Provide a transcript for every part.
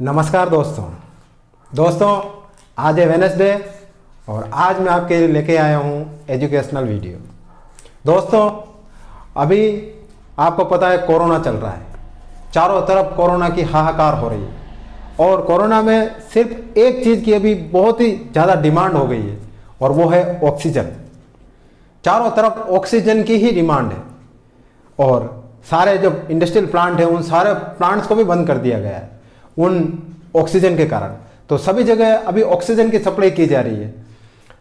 नमस्कार दोस्तों। दोस्तों, आज है वेनसडे और आज मैं आपके लिए लेके आया हूँ एजुकेशनल वीडियो दोस्तों, अभी आपको पता है कोरोना चल रहा है। चारों तरफ़ कोरोना की हाहाकार हो रही है। और कोरोना में सिर्फ़ एक चीज़ की अभी बहुत ही ज़्यादा डिमांड हो गई है और वो है ऑक्सीजन चारों तरफ़ ऑक्सीजन की ही डिमांड है। और सारे जो इंडस्ट्रियल प्लांट हैं, उन सारे प्लांट्स को भी बंद कर दिया गया है। उन ऑक्सीजन के कारण। तो सभी जगह अभी ऑक्सीजन की सप्लाई की जा रही है।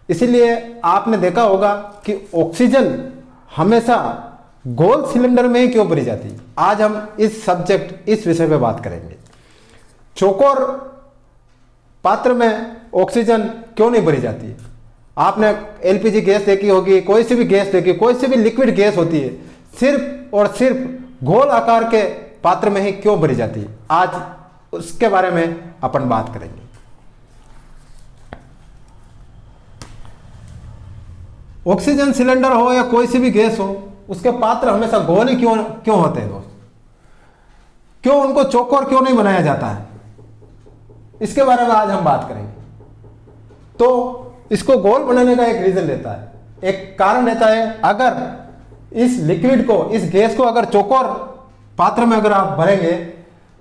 इसीलिए आपने देखा होगा कि ऑक्सीजन हमेशा गोल सिलेंडर में ही क्यों भरी जाती है? आज हम इस सब्जेक्ट इस विषय पे बात करेंगे। चौकोर पात्र में ऑक्सीजन क्यों नहीं भरी जाती? है आपने एलपीजी गैस देखी होगी, कोई सी भी गैस देखी, कोई सी भी लिक्विड गैस होती है, सिर्फ़ और सिर्फ़ गोल आकार के पात्र में ही क्यों भरी जाती है? आज उसके बारे में अपन बात करेंगे। ऑक्सीजन सिलेंडर हो या कोई सी भी गैस हो, उसके पात्र हमेशा गोल क्यों क्यों होते हैं दोस्त? क्यों उनको चौकोर क्यों नहीं बनाया जाता है? इसके बारे में आज हम बात करेंगे। तो इसको गोल बनाने का एक रीजन रहता है। एक कारण रहता है, अगर इस लिक्विड को, इस गैस को अगर चौकोर पात्र में अगर आप भरेंगे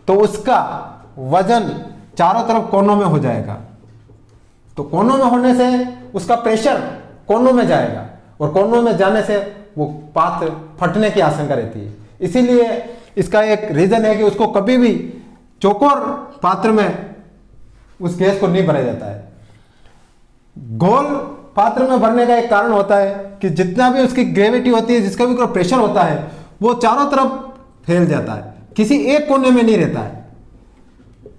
तो उसका वज़न चारों तरफ़ कोनों में हो जाएगा। तो कोनों में होने से उसका प्रेशर कोनों में जाएगा और कोनों में जाने से वो पात्र फटने की आशंका रहती है। इसीलिए इसका एक रीजन है कि उसको कभी भी चौकोर पात्र में उस गैस को नहीं भरा जाता है। गोल पात्र में भरने का एक कारण होता है कि जितना भी उसकी ग्रेविटी होती है, जिसका भी प्रेशर होता है, वो चारों तरफ़ फैल जाता है। किसी एक कोने में नहीं रहता है।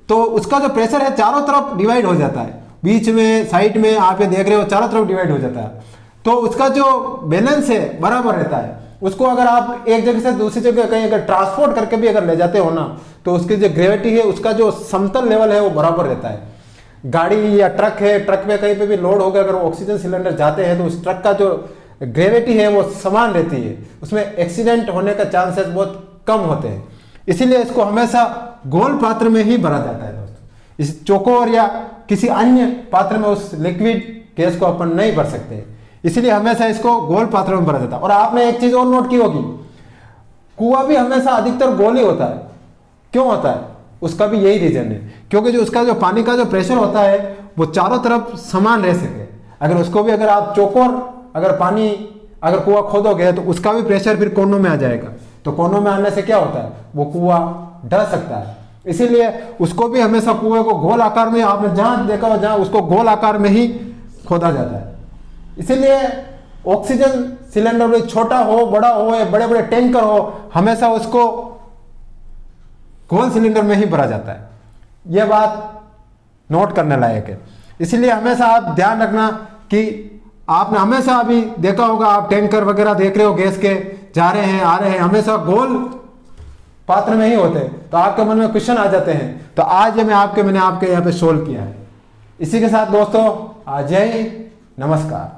तो उसका जो प्रेशर है, चारों तरफ़ डिवाइड हो जाता है। बीच में साइड में, आप ये देख रहे हो, चारों तरफ़ डिवाइड हो जाता है। तो उसका जो बैलेंस है, बराबर रहता है। उसको अगर आप एक जगह से दूसरी जगह कहीं अगर ट्रांसपोर्ट करके भी अगर ले जाते हो ना तो उसकी जो ग्रेविटी है, उसका जो समतल लेवल है, वो बराबर रहता है। गाड़ी या ट्रक है ट्रक में कहीं पे भी लोड हो गया, अगर ऑक्सीजन सिलेंडर जाते हैं तो उस ट्रक का जो ग्रेविटी है, वो समान रहती है। उसमें एक्सीडेंट होने का चांसेस बहुत कम होते हैं। इसीलिए इसको हमेशा गोल पात्र में ही भरा जाता है दोस्तों। इस चौकोर या किसी अन्य पात्र में उस लिक्विड गैस को अपन नहीं भर सकते। इसलिए हमेशा इसको गोल पात्र में भरा जाता है। और आपने एक चीज़ और नोट की होगी। कुआ भी हमेशा अधिकतर गोल ही होता है। क्यों होता है? उसका भी यही रीजन है। क्योंकि जो उसका जो पानी का जो प्रेशर होता है, वो चारों तरफ़ समान रह सके। अगर उसको भी अगर आप चौकोर अगर पानी अगर कुआ खोदोगे तो उसका भी प्रेशर फिर कोनों में आ जाएगा। तो कोनों में आने से क्या होता है? वो कुआ डर सकता है। इसीलिए उसको भी हमेशा कुएँ को गोल आकार में आपने जहाँ देखा हो, जहाँ उसको गोल आकार में ही खोदा जाता है। इसीलिए ऑक्सीजन सिलेंडर भी छोटा हो, बड़ा हो, या बड़े बड़े टैंकर हो, हमेशा उसको गोल सिलेंडर में ही भरा जाता है। यह बात नोट करने लायक है। इसलिए हमेशा आप ध्यान रखना कि आपने हमेशा अभी देखा होगा, आप टैंकर वगैरह देख रहे हो, गैस के जा रहे हैं, आ रहे हैं, हमेशा गोल पात्र में ही होते हैं। तो आपके मन में क्वेश्चन आ जाते हैं। तो आज ये मैं आपके, मैंने आपके यहाँ पे सोल्व किया है। इसी के साथ दोस्तों आज जय नमस्कार।